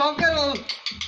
só garoto.